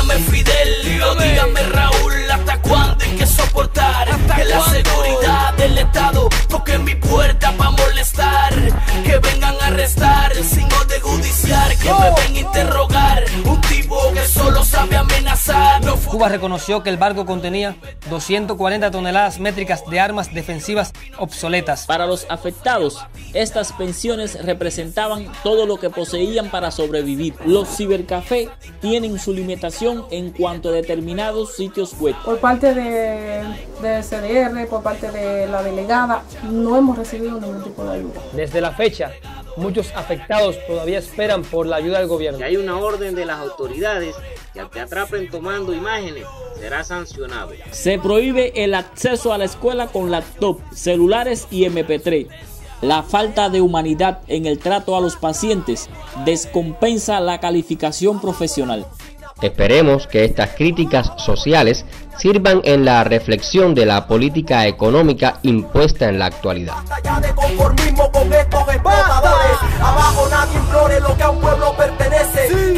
Dígame Fidel, dígame, Raúl, ¿hasta cuándo hay que soportar que la seguridad del Estado toque mi puerta para molestar? Cuba reconoció que el barco contenía 240 toneladas métricas de armas defensivas obsoletas. Para los afectados, estas pensiones representaban todo lo que poseían para sobrevivir. Los cibercafés tienen su limitación en cuanto a determinados sitios web. Por parte de, de CDR, por parte de la delegada, no hemos recibido ningún tipo de ayuda. Desde la fecha, muchos afectados todavía esperan por la ayuda del gobierno. Hay una orden de las autoridades que al que atrapen tomando imágenes será sancionado. Se prohíbe el acceso a la escuela con laptop, celulares y MP3. La falta de humanidad en el trato a los pacientes descompensa la calificación profesional. Esperemos que estas críticas sociales sirvan en la reflexión de la política económica impuesta en la actualidad.